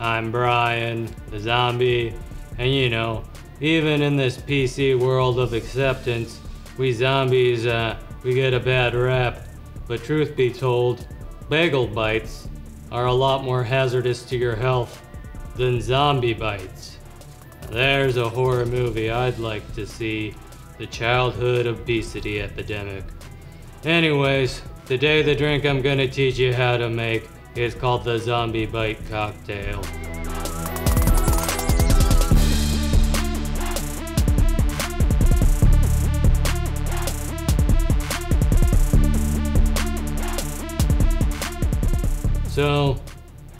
I'm Brian, the zombie, and you know, even in this PC world of acceptance, we zombies, uh, we get a bad rap. But truth be told, bagel bites are a lot more hazardous to your health than zombie bites. There's a horror movie I'd like to see the childhood obesity epidemic. Anyways, today the drink I'm gonna teach you how to make is called the Zombie Bite Cocktail. So,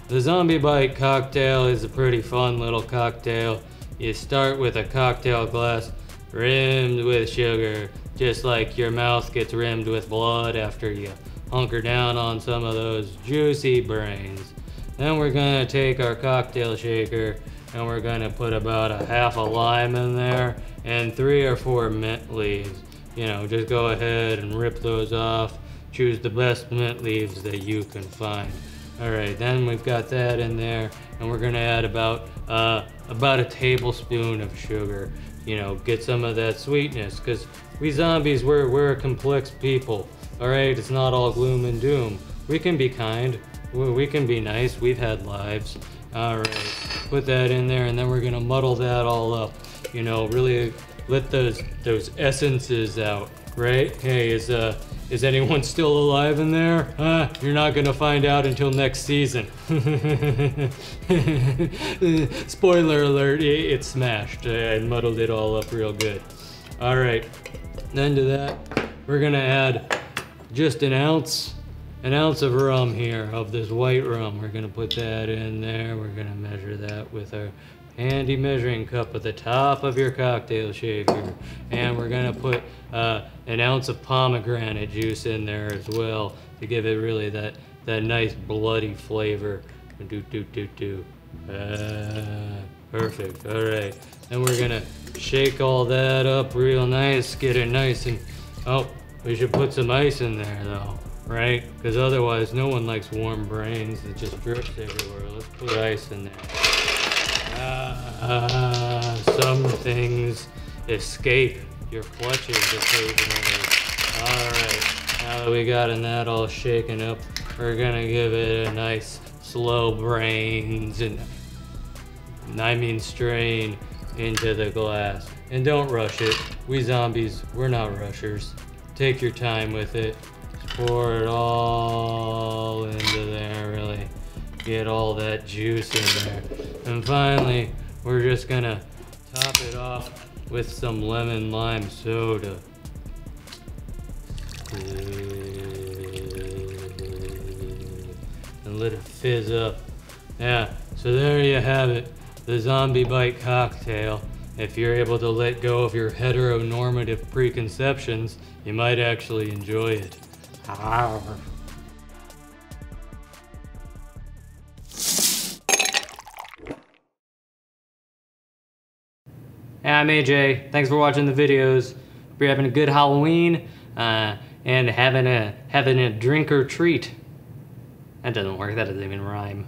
the Zombie Bite cocktail is a pretty fun little cocktail. You start with a cocktail glass rimmed with sugar, just like your mouth gets rimmed with blood after you hunker down on some of those juicy brains. Then we're gonna take our cocktail shaker and we're gonna put about a half a lime in there and three or four mint leaves. You know, just go ahead and rip those off. Choose the best mint leaves that you can find. All right, then we've got that in there, and we're gonna add about uh, about a tablespoon of sugar. You know, get some of that sweetness, cause we zombies, we're we're a complex people. All right, it's not all gloom and doom. We can be kind. We, we can be nice. We've had lives. All right, put that in there, and then we're gonna muddle that all up. You know, really let those those essences out. Right? Hey, is uh is anyone still alive in there? Huh? You're not gonna find out until next season. Spoiler alert, it, smashed. I muddled it all up real good. All right, then to that, we're gonna add just an ounce, an ounce of rum here, of this white rum. We're gonna put that in there. We're gonna measure that with our handy measuring cup at the top of your cocktail shaker. And we're gonna put uh, an ounce of pomegranate juice in there as well to give it really that, that nice bloody flavor. Do, do, do, do. Uh, perfect, all right. Then we're gonna shake all that up real nice, get it nice and, oh, we should put some ice in there though, right? Because otherwise no one likes warm brains, it just drips everywhere. Let's put ice in there. Uh, some things escape your clutches occasionally. Alright, now that we got in that all shaken up, we're gonna give it a nice slow brains and I mean strain into the glass. And don't rush it. We zombies, we're not rushers. Take your time with it. Pour it all into there, really get all that juice in there. And finally, we're just gonna top it off with some lemon lime soda. And let it fizz up. Yeah, so there you have it. The zombie bite cocktail. If you're able to let go of your heteronormative preconceptions, you might actually enjoy it. Arr. I'm AJ. Thanks for watching the videos. Hope you're having a good Halloween uh, and having a having a drink or treat. That doesn't work. That doesn't even rhyme.